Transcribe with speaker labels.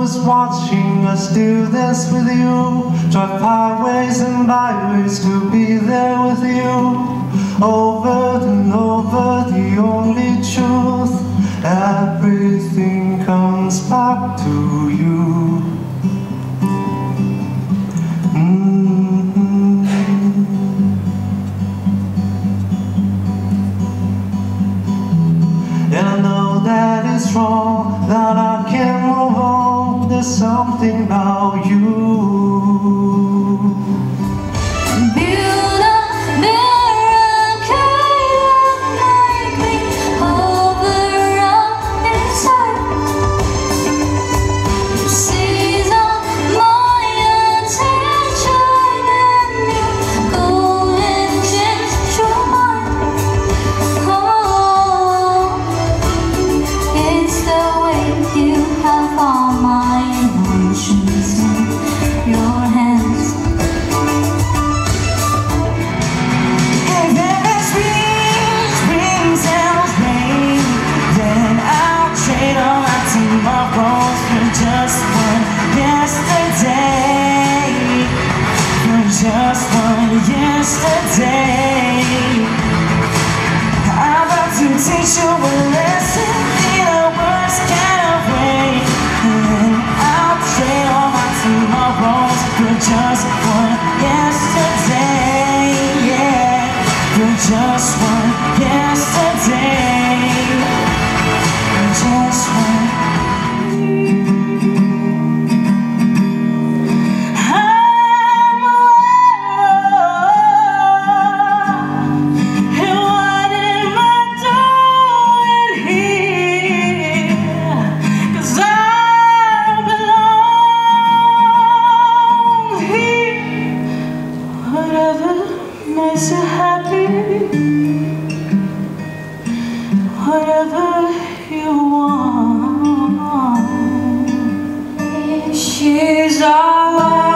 Speaker 1: was watching us do this with you. Drive highways and byways to be there with you. Over and over the only truth. Everything comes back to you.
Speaker 2: just one. tears are